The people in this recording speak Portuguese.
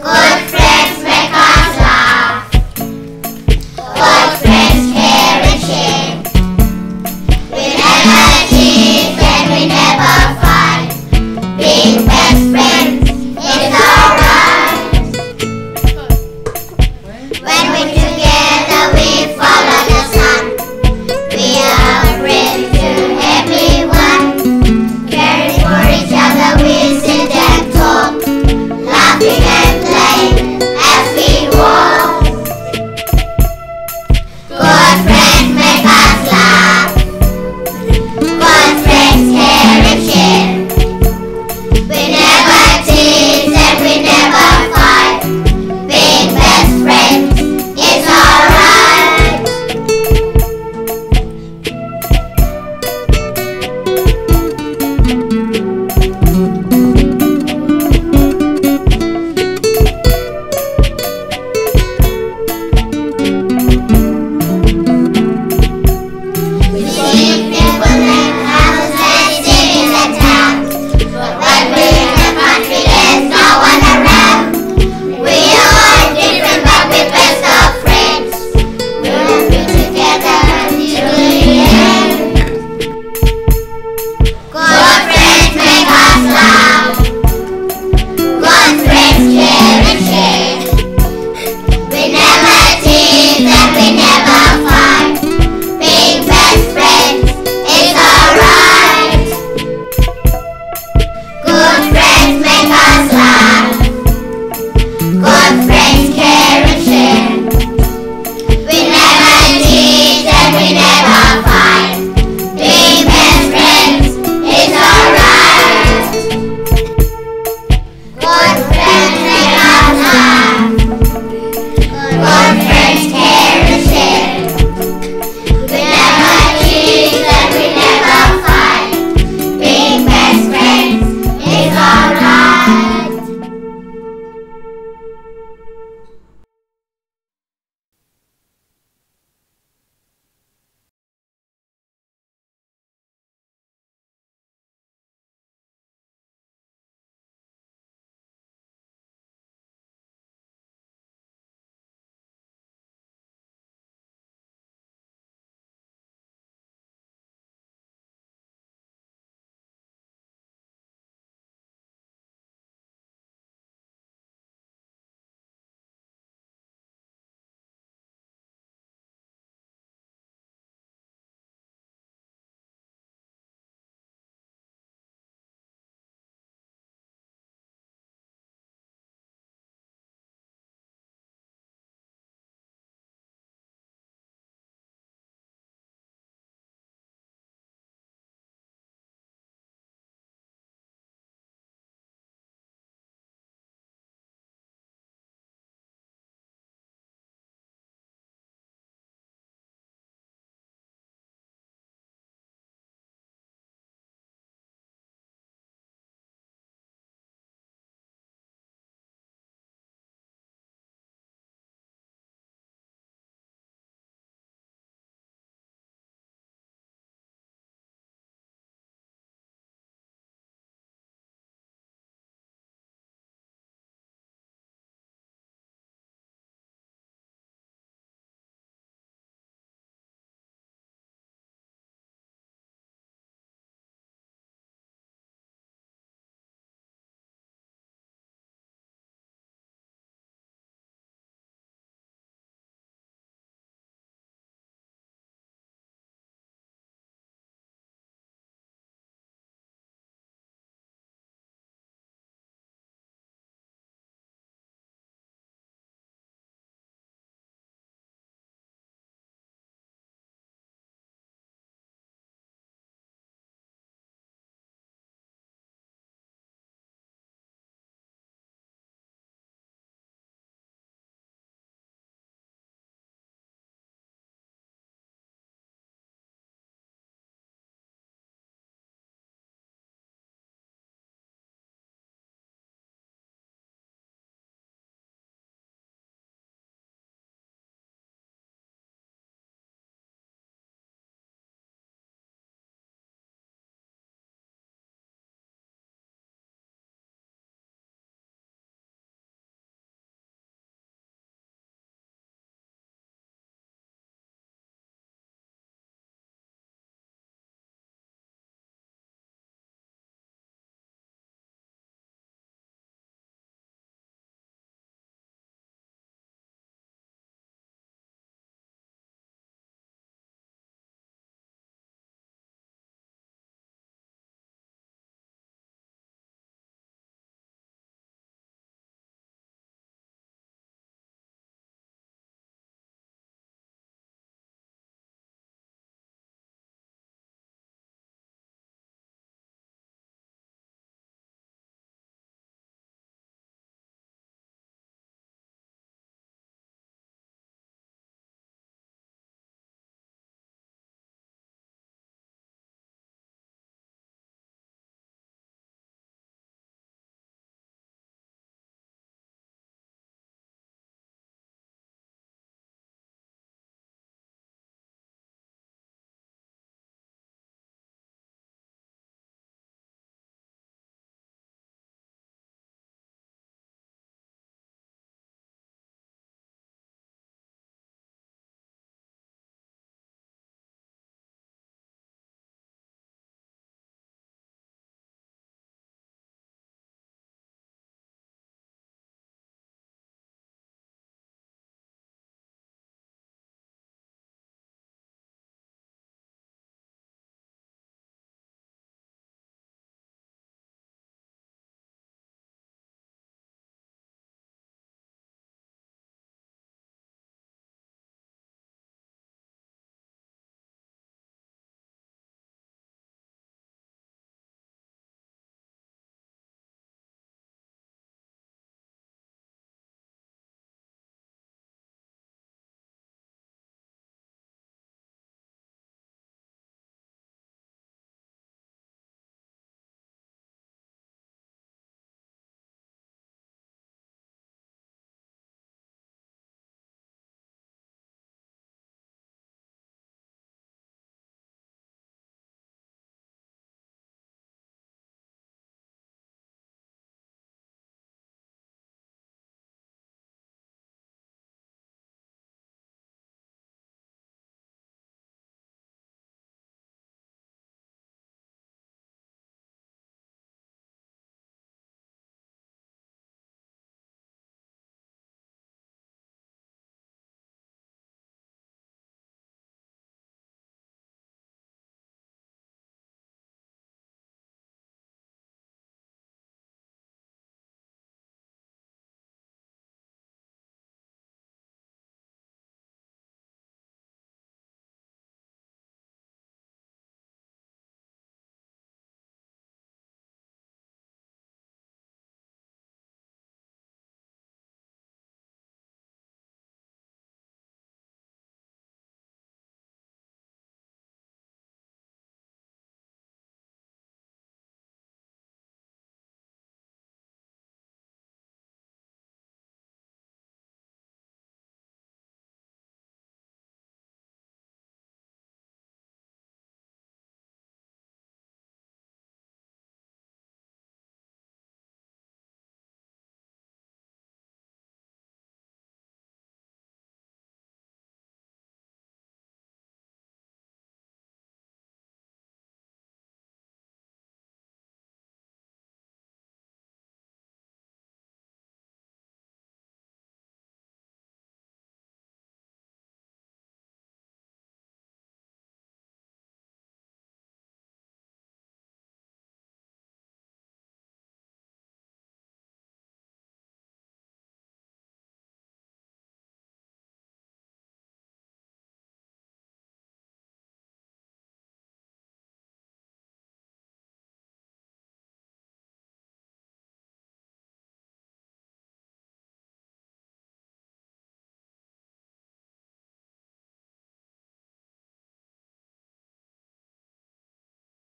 Good.